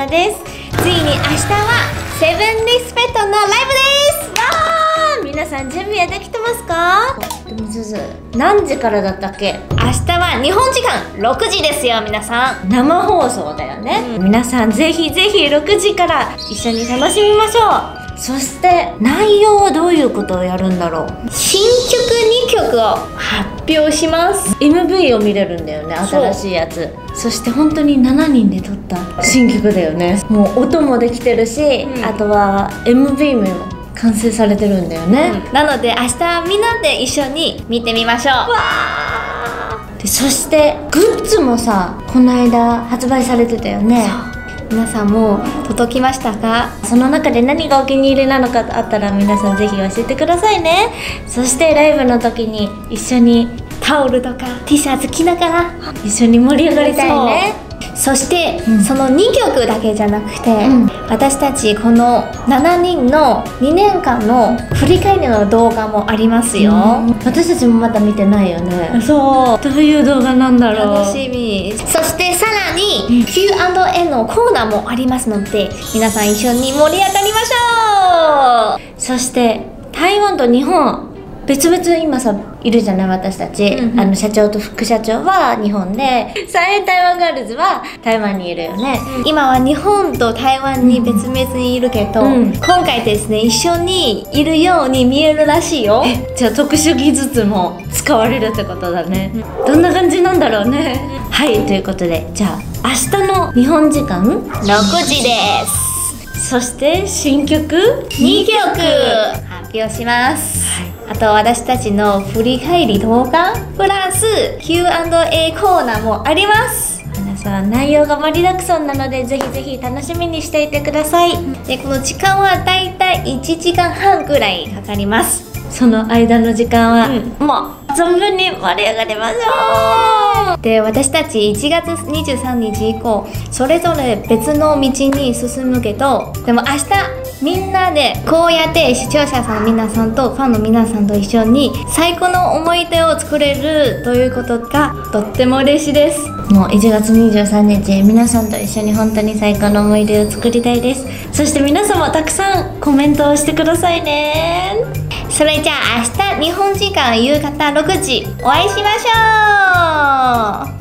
ナです。ついに明日はセブンリスペットのライブです。わー。皆さん準備はできてますか？でもずず何時からだったっけ？明日は日本時間。6時ですよ皆さん。生放送だよね、うん、皆さんぜひぜひ6時から一緒に楽しみましょう。そして内容はどういうことをやるんだろう？新曲2曲を発表します。MV を見れるんだよね新しいやつ。そして本当に7人で撮った。新曲だよね。もう音もできてるし、うん、あとは MV も完成されてるんだよね、うん、なので明日みんなで一緒に見てみましょう。でそしてグッズもさこの間発売されてたよね。皆さんも届きましたか？その中で何がお気に入りなのかあったら皆さんぜひ教えてくださいね。そしてライブの時に一緒にタオルとか T シャツ着ながら一緒に盛り上がりたいね。そして、うん、その2曲だけじゃなくて、うん、私たちこの7人の2年間の振り返りの動画もありますよ、うん、私たちもまだ見てないよね。そう。どういう動画なんだろう。楽しみ。そしてさらに Q&A のコーナーもありますので皆さん一緒に盛り上がりましょう。そして台湾と日本別々今さいるじゃない私たち、うんうん、あの社長と副社長は日本で三円台湾ガールズは台湾にいるよね、うん、今は日本と台湾に別々にいるけど、うん、今回ですね一緒にいるように見えるらしいよ。じゃあ特殊技術も使われるってことだね、うん、どんな感じなんだろうね。はいということでじゃあ明日の日本時間？6時です。そして新曲？2曲。発表します、はいあと私たちの振り返り動画プラス Q&A コーナーもあります。皆さん内容が盛りだくさんなのでぜひぜひ楽しみにしていてください。でこの時間はだいたい1時間半くらいかかります。その間の時間は、うん、もう存分に盛り上がりましょう。で私たち1月23日以降それぞれ別の道に進むけどでも明日みんなでこうやって視聴者さん皆さんとファンの皆さんと一緒に最高の思い出を作れるということがとっても嬉しいです。もう1月23日皆さんと一緒に本当に最高の思い出を作りたいです。そして皆さんもたくさんコメントをしてくださいね。それじゃあ明日日本時間夕方6時お会いしましょう。